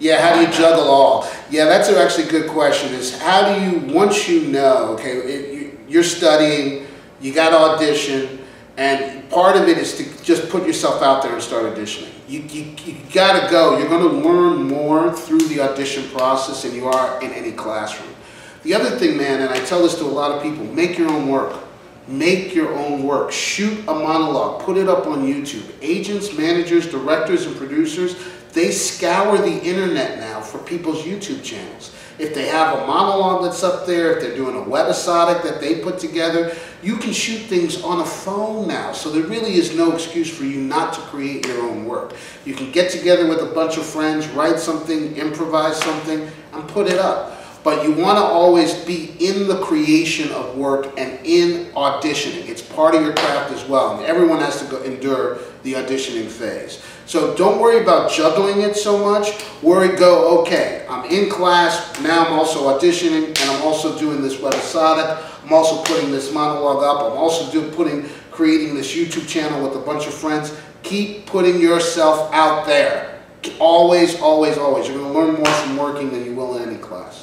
Yeah, how do you juggle all? Yeah, that's actually a good question. Is how do you once you know? Okay, it, you, you're studying, you got to audition, and part of it is to just put yourself out there and start auditioning. You, you, you got to go. You're going to learn more through the audition process than you are in any classroom. The other thing, man, and I tell this to a lot of people, make your own work. Make your own work. Shoot a monologue. Put it up on YouTube. Agents, managers, directors, and producers, they scour the internet now for people's YouTube channels. If they have a monologue that's up there, if they're doing a webisodic that they put together, you can shoot things on a phone now. So there really is no excuse for you not to create your own work. You can get together with a bunch of friends, write something, improvise something, and put it up but you want to always be in the creation of work and in auditioning. It's part of your craft as well, and everyone has to go endure the auditioning phase. So don't worry about juggling it so much. Worry, go, okay, I'm in class, now I'm also auditioning, and I'm also doing this webisodic, I'm also putting this monologue up, I'm also do, putting, creating this YouTube channel with a bunch of friends. Keep putting yourself out there. Always, always, always. You're going to learn more from working than you will in any class.